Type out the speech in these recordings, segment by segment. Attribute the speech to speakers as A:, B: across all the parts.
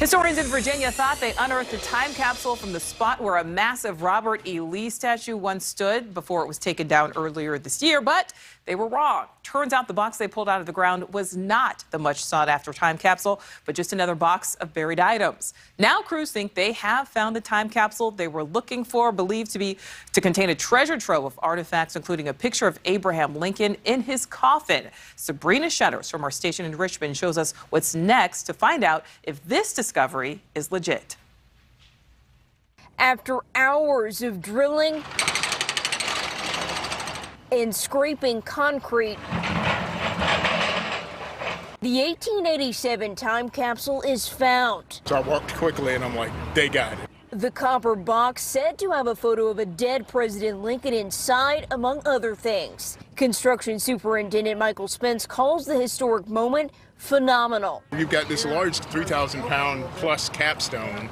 A: Historians in Virginia thought they unearthed a time capsule from the spot where a massive Robert E. Lee statue once stood before it was taken down earlier this year, but they were wrong. Turns out the box they pulled out of the ground was not the much sought after time capsule, but just another box of buried items. Now crews think they have found the time capsule they were looking for, believed to be to contain a treasure trove of artifacts, including a picture of Abraham Lincoln in his coffin. Sabrina Shutters from our station in Richmond shows us what's next to find out if this discovery is legit.
B: After hours of drilling, and scraping concrete. The 1887 time capsule is found.
C: So I walked quickly and I'm like, they got it.
B: The copper box said to have a photo of a dead President Lincoln inside, among other things. Construction Superintendent Michael Spence calls the historic moment phenomenal.
C: You've got this large 3,000 pound plus capstone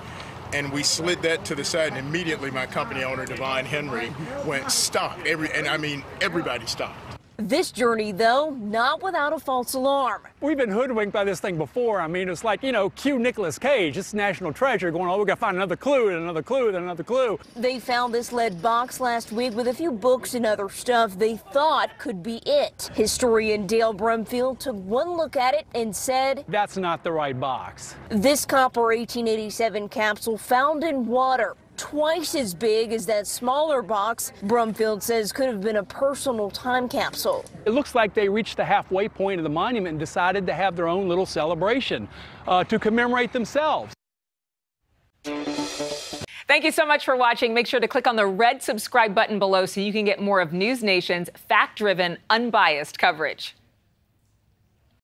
C: and we slid that to the side and immediately my company owner Devon Henry went stop every and I mean everybody stopped
B: this journey, though, not without a false alarm.
D: We've been hoodwinked by this thing before. I mean, it's like, you know, cue Nicolas Cage. It's national treasure going, oh, we got to find another clue and another clue and another clue.
B: They found this lead box last week with a few books and other stuff they thought could be it. Historian Dale Brumfield took one look at it and said,
D: That's not the right box.
B: This copper 1887 capsule found in water twice as big as that smaller box Brumfield says could have been a personal time capsule.
D: It looks like they reached the halfway point of the monument and decided to have their own little celebration uh, to commemorate themselves.
A: Thank you so much for watching. Make sure to click on the red subscribe button below so you can get more of News Nation's fact driven, unbiased coverage.